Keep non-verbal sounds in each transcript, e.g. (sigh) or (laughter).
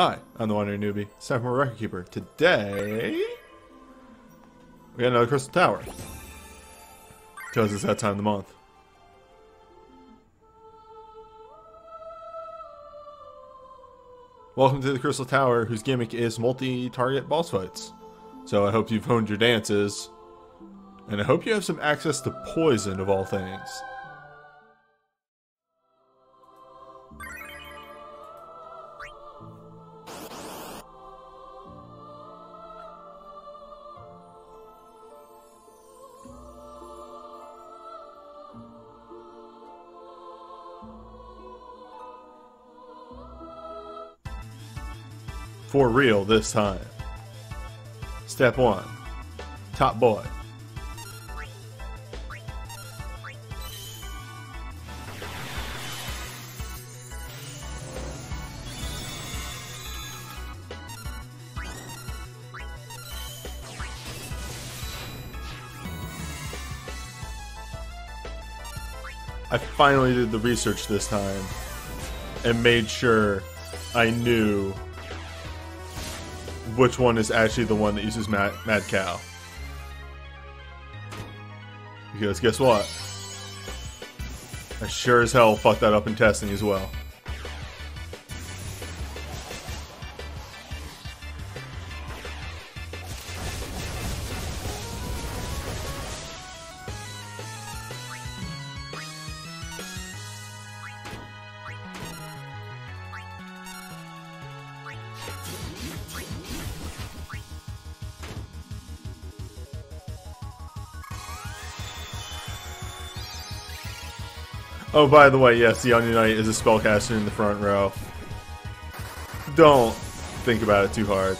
Hi, I'm the Wandering Newbie, Sam from Record Keeper. Today, we got another Crystal Tower. Because it's that time of the month. Welcome to the Crystal Tower, whose gimmick is multi-target boss fights. So I hope you've honed your dances, and I hope you have some access to poison of all things. For real this time. Step 1. Top boy. I finally did the research this time and made sure I knew which one is actually the one that uses Mad, Mad Cow. Because guess what? I sure as hell fucked that up in testing as well. Oh, by the way, yes, the Onion Knight is a spellcaster in the front row. Don't think about it too hard.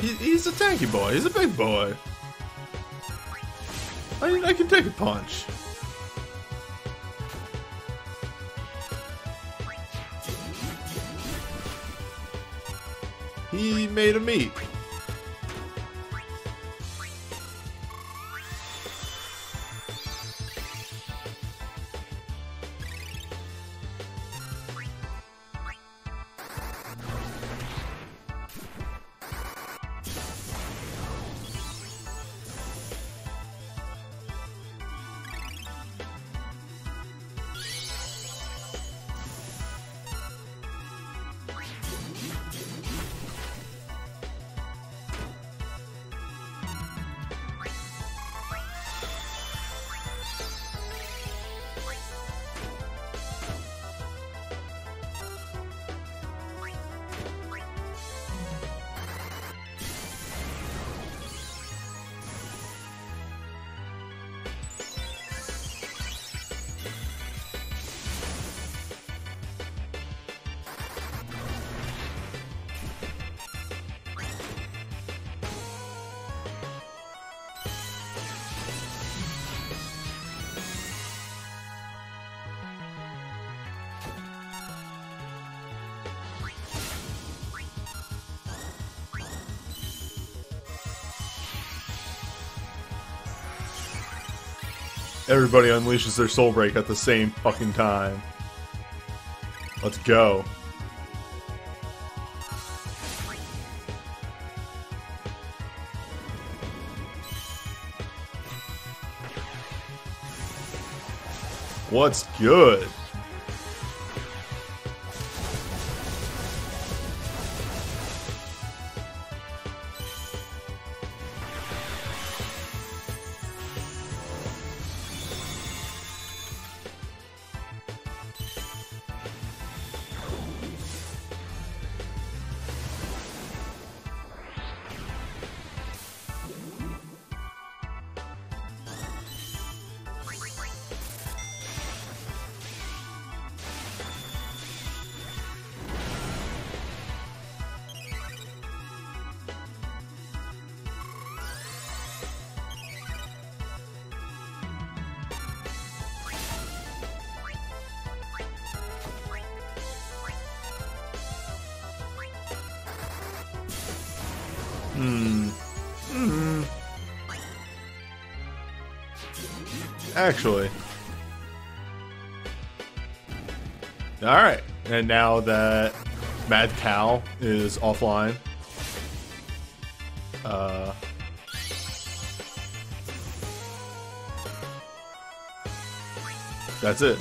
He, he's a tanky boy. He's a big boy. I mean, I can take a punch. He made a meat. Everybody unleashes their soul break at the same fucking time. Let's go. What's good? Actually. Alright, and now that Mad Cow is offline, uh, that's it.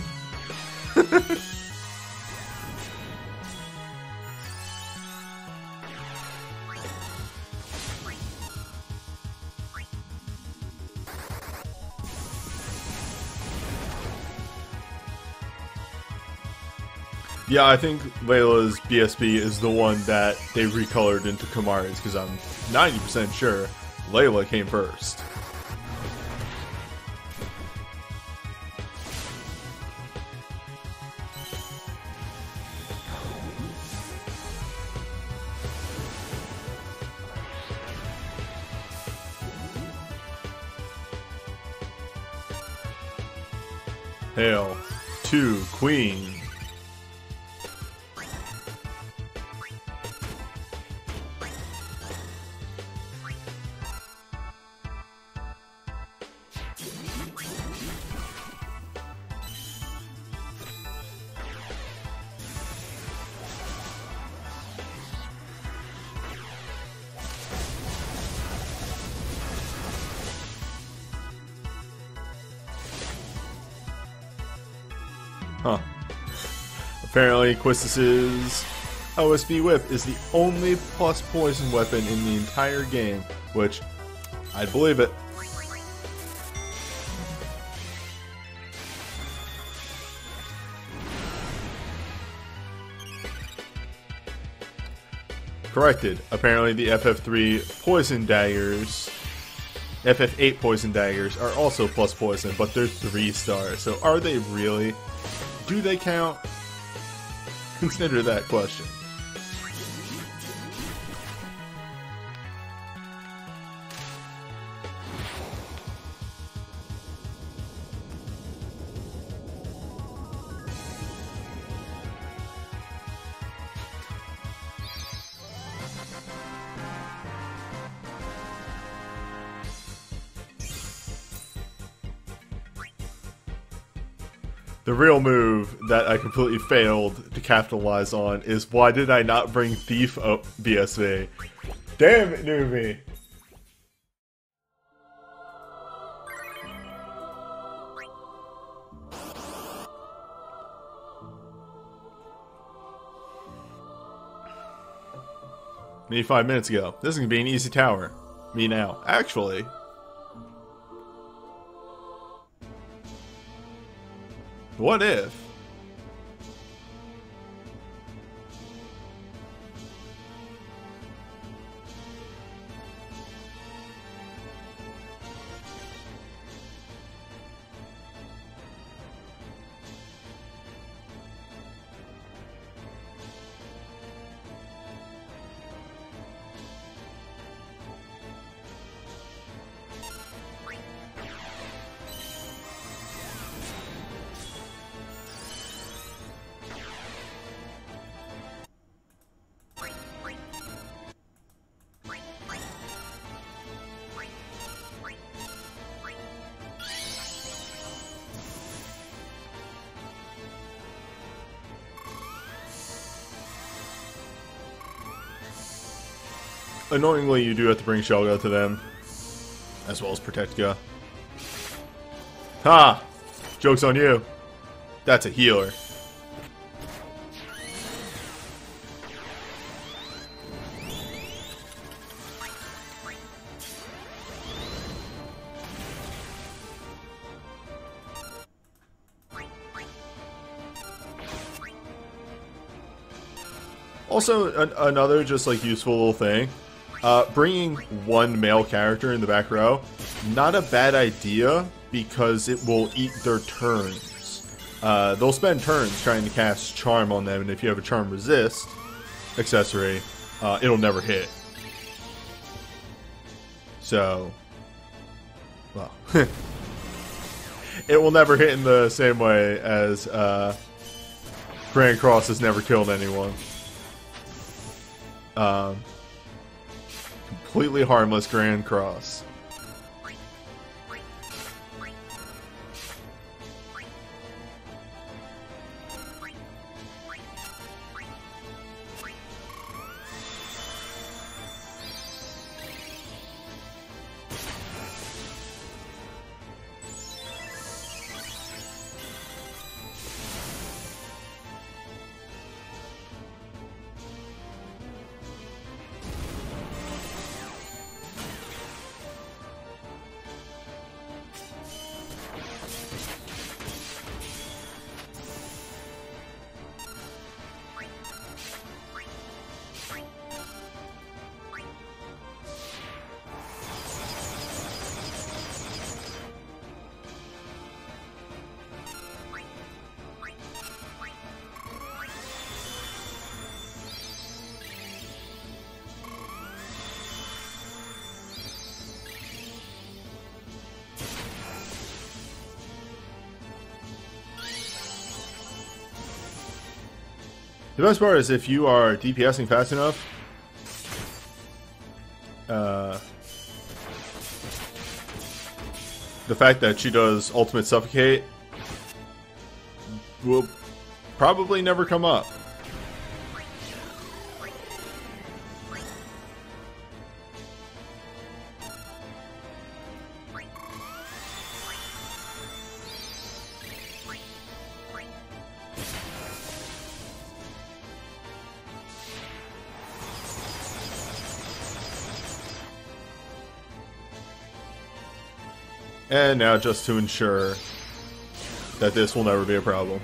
Yeah, I think Leila's BSB is the one that they recolored into Kamari's because I'm 90% sure Layla came first. Hail to Queen. Quistis's OSB Whip is the only plus poison weapon in the entire game, which I'd believe it. Corrected. Apparently, the FF3 poison daggers, FF8 poison daggers, are also plus poison, but they're three stars. So, are they really? Do they count? (laughs) Consider that question. The real move that I completely failed capitalize on is why did I not bring Thief up BSB? Damn it, Newbie! Me five minutes ago. This is gonna be an easy tower. Me now. Actually, What if? Annoyingly, you do have to bring Shellga to them, as well as Protectga. Ha! Joke's on you. That's a healer. Also, an another just like useful little thing. Uh, bringing one male character in the back row, not a bad idea because it will eat their turns. Uh, they'll spend turns trying to cast Charm on them, and if you have a Charm Resist accessory, uh, it'll never hit. So, well, (laughs) it will never hit in the same way as uh, Grand Cross has never killed anyone. Um, completely harmless Grand Cross. The best part is if you are DPSing fast enough, uh, the fact that she does ultimate suffocate will probably never come up. And now just to ensure that this will never be a problem.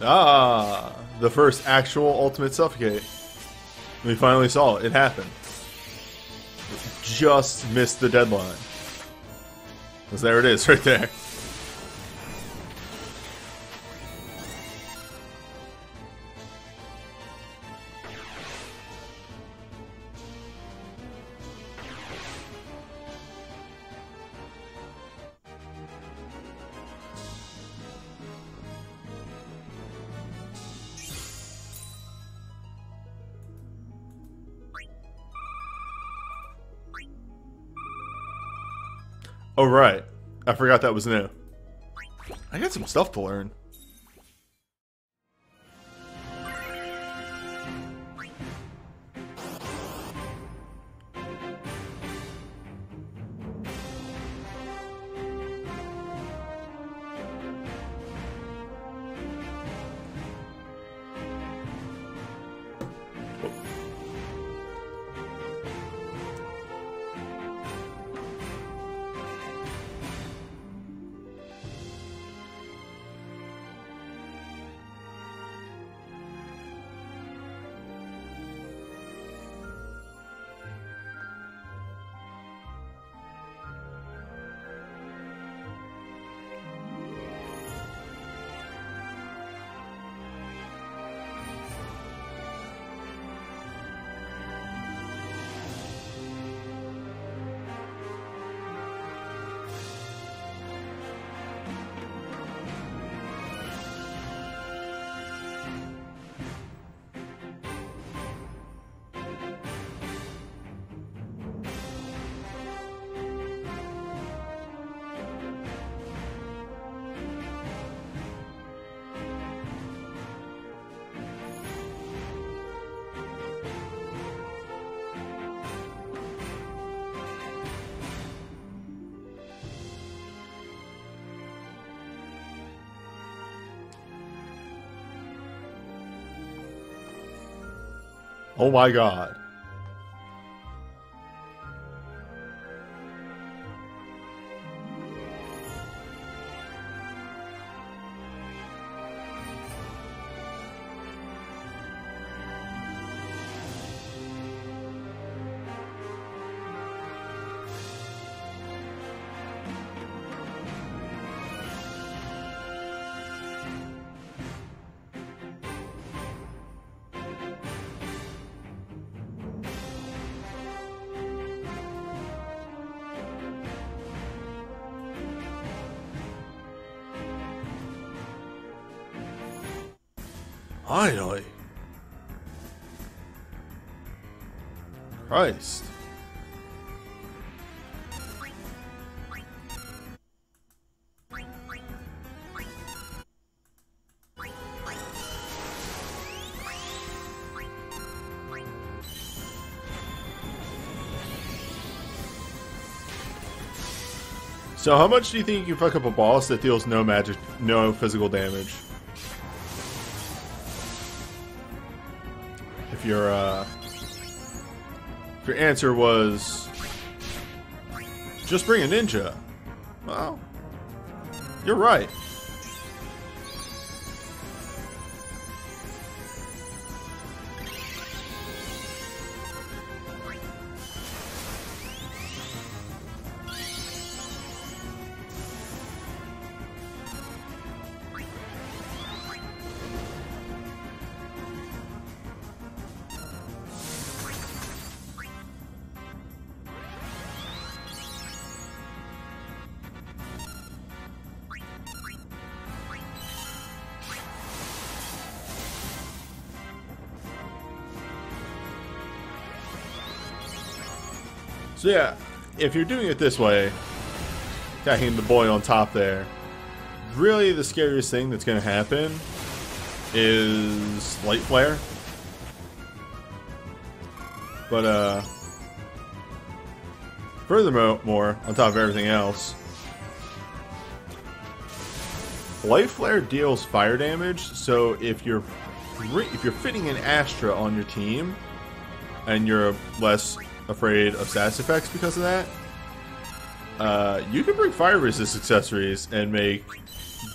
Ah, the first actual ultimate suffocate. We finally saw it. It happened. Just missed the deadline. Because there it is, (laughs) right there. Forgot that was new. I got some stuff to learn. Oh my god. Christ. So how much do you think you can fuck up a boss that deals no magic, no physical damage? If you're, uh your answer was just bring a ninja, well, you're right. So yeah, if you're doing it this way, attacking the boy on top there, really the scariest thing that's going to happen is light flare. But uh, furthermore, on top of everything else, light flare deals fire damage. So if you're if you're fitting an Astra on your team, and you're less afraid of status effects because of that. Uh, you can bring fire resist accessories and make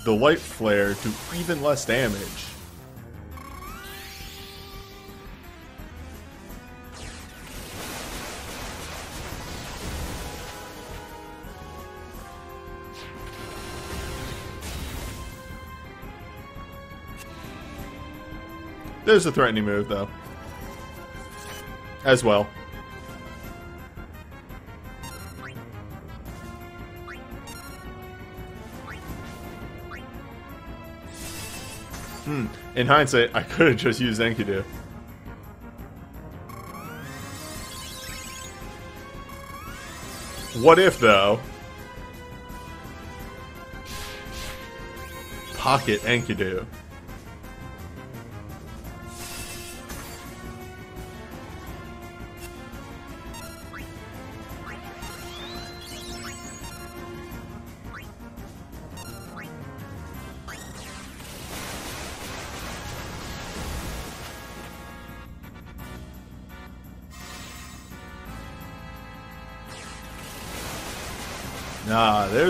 the light flare do even less damage. There's a threatening move, though. As well. Hmm. In hindsight, I could have just used Enkidu. What if, though? Pocket Enkidu.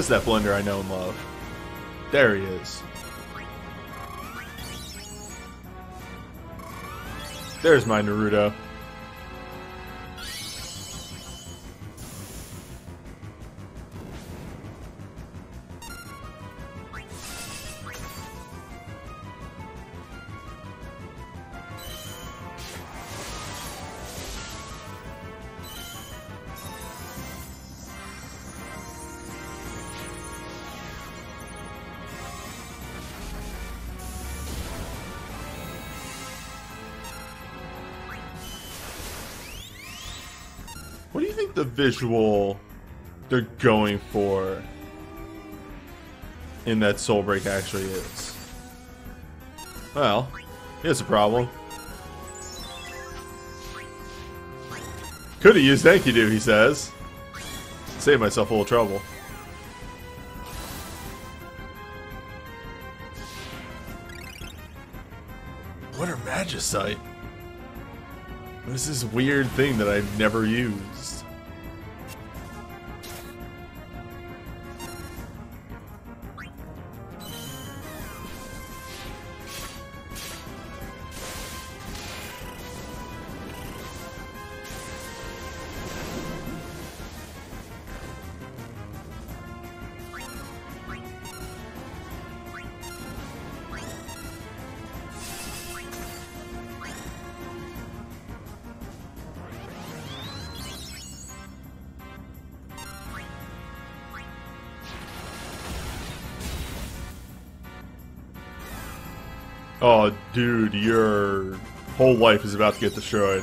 There's that blender I know and love. There he is. There's my Naruto. Think the visual they're going for in that Soul Break actually is? Well, here's a problem. Could have used Enkidu, he says. Save myself a little trouble. What are Magicite? What is this weird thing that I've never used? Oh, dude, your whole life is about to get destroyed.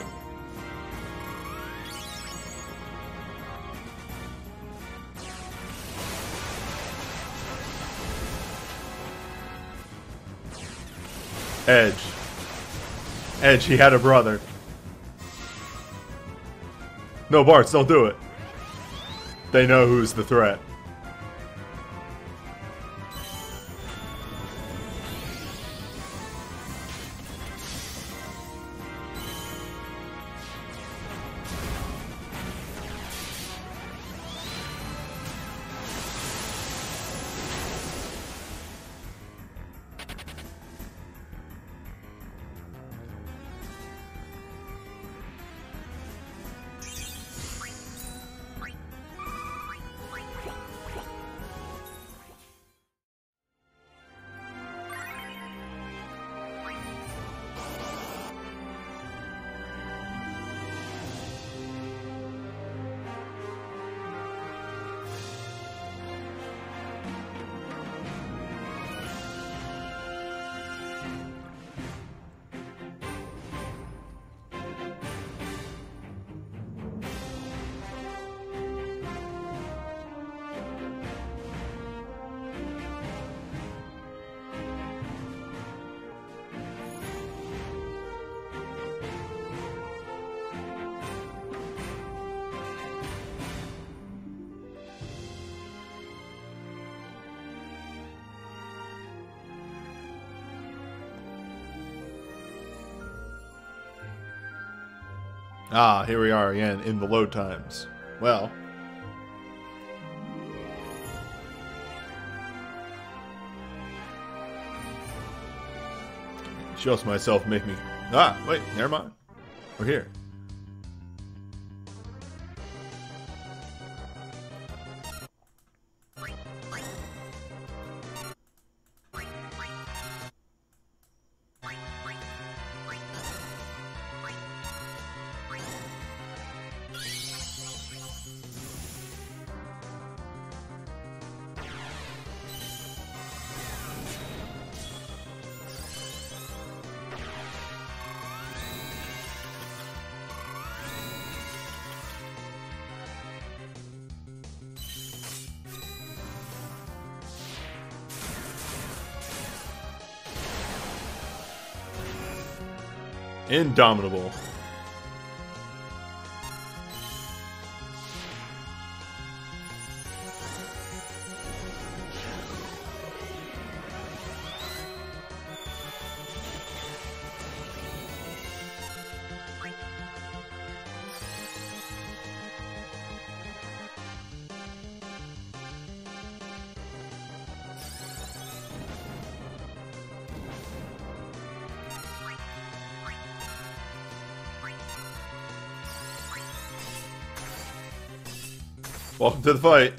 Edge. Edge, he had a brother. No, Bartz, don't do it. They know who's the threat. Ah, here we are again in the load times. Well. Just myself make me... Ah, wait, never mind. We're here. Indomitable. Welcome to the fight.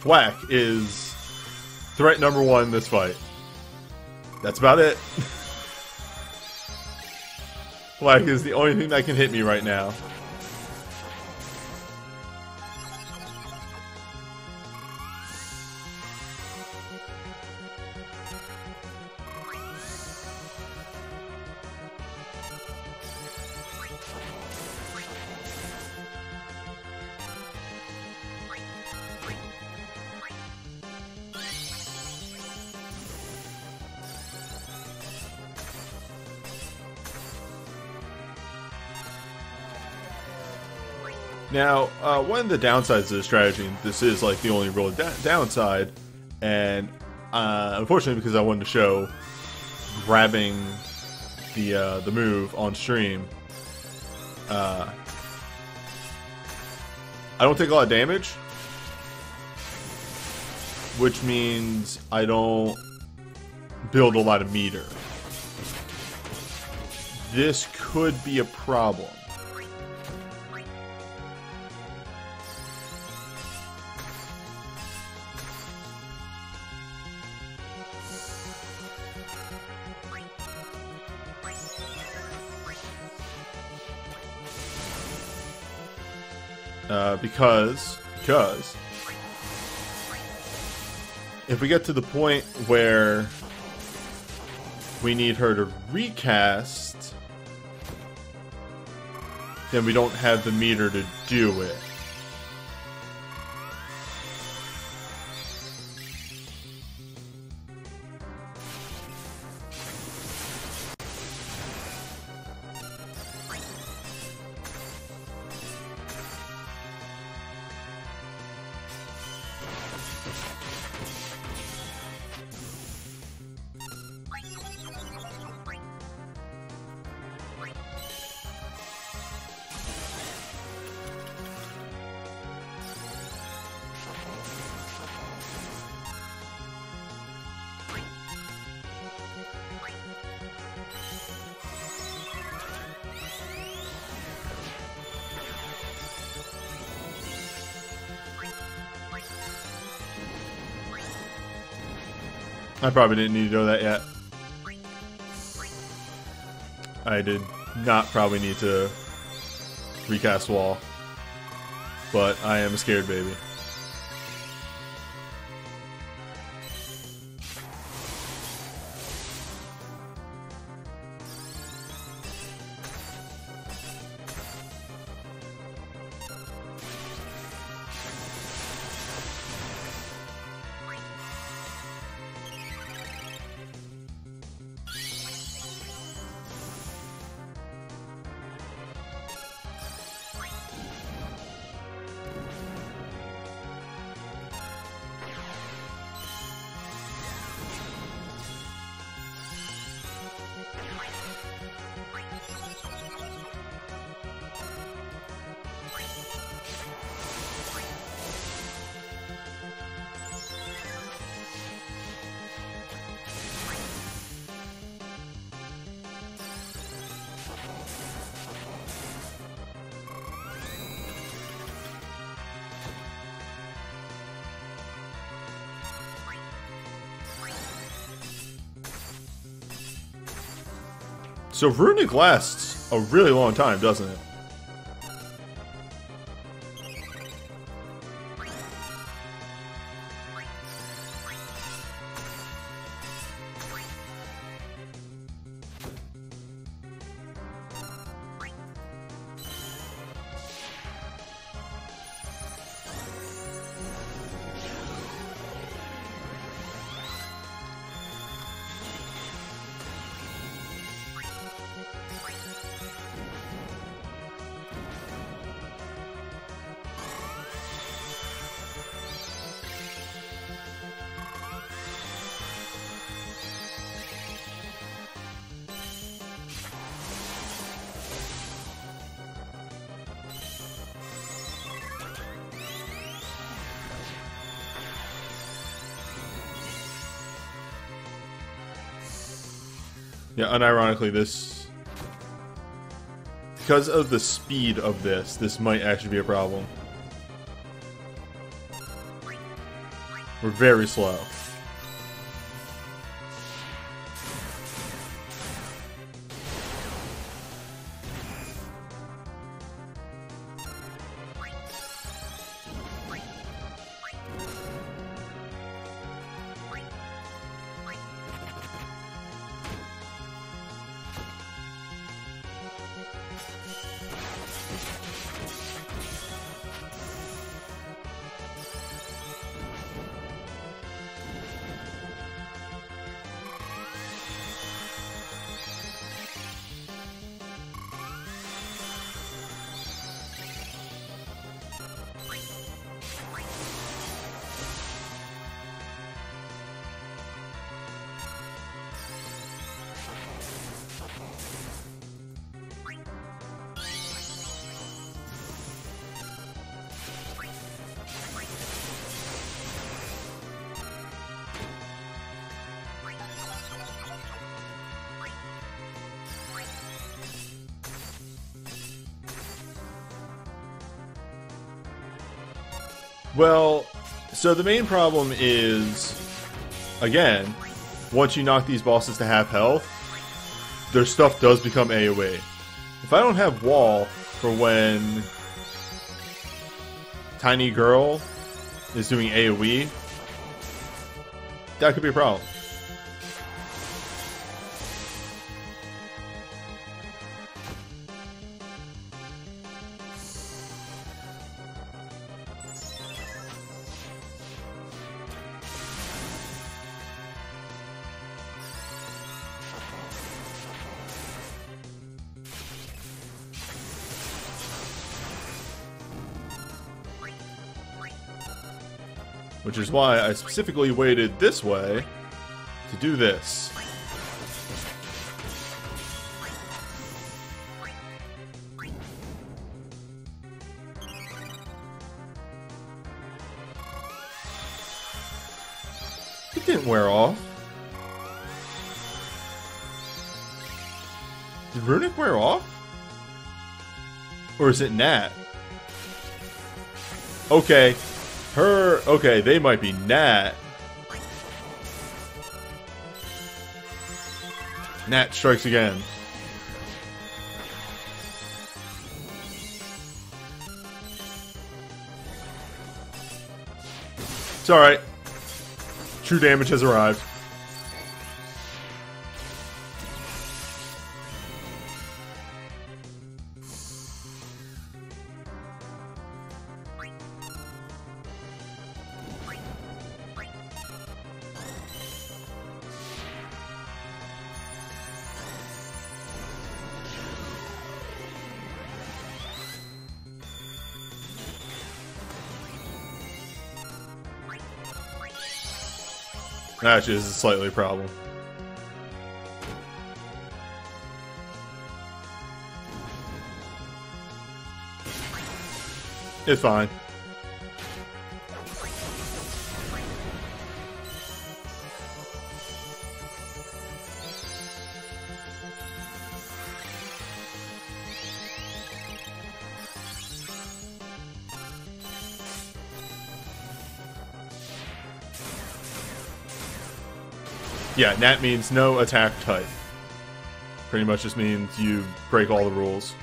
Thwack is threat number one this fight. That's about it. (laughs) Thwack is the only thing that can hit me right now. Now, uh, one of the downsides of the strategy, this is like the only real da downside, and uh, unfortunately, because I wanted to show grabbing the uh, the move on stream, uh, I don't take a lot of damage, which means I don't build a lot of meter. This could be a problem. Because because if we get to the point where we need her to recast, then we don't have the meter to do it. I probably didn't need to know that yet. I did not probably need to recast wall. But I am a scared baby. So Runic lasts a really long time, doesn't it? Yeah, unironically, this... Because of the speed of this, this might actually be a problem. We're very slow. Well, so the main problem is, again, once you knock these bosses to half health, their stuff does become AoE. If I don't have wall for when Tiny Girl is doing AoE, that could be a problem. Is why I specifically waited this way to do this. It didn't wear off. Did Runic wear off? Or is it Nat? Okay, her... Okay, they might be Nat. Nat strikes again. It's alright. True damage has arrived. This is slightly a problem. It's fine. Yeah, Nat means no attack type. Pretty much just means you break all the rules.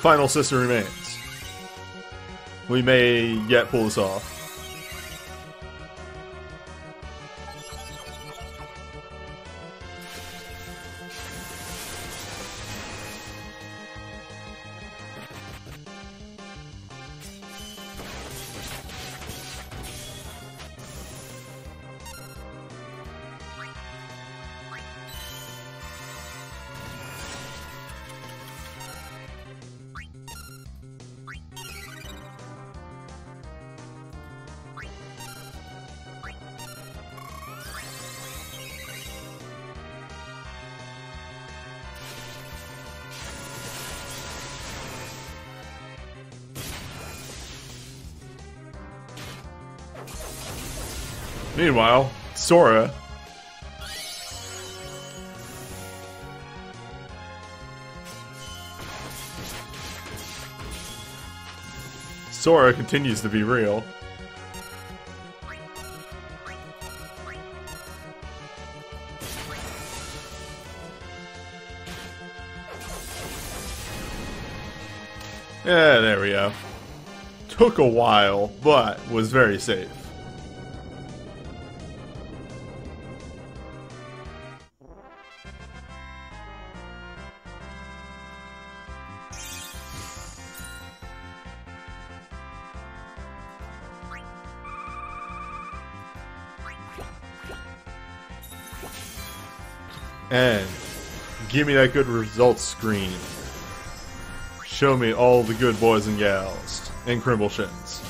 The final sister remains. We may yet pull this off. Meanwhile, Sora. Sora continues to be real. Yeah, there we go. Took a while, but was very safe. And give me that good results screen. Show me all the good boys and gals and Crimbleshins.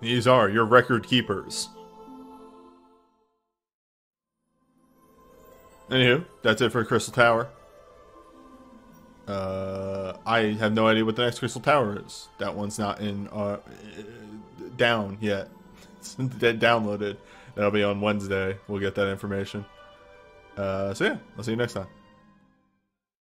These are your record keepers. Anywho, that's it for Crystal Tower. Uh, I have no idea what the next Crystal Tower is. That one's not in uh, down yet. It's downloaded. That'll be on Wednesday. We'll get that information. Uh, so yeah, I'll see you next time.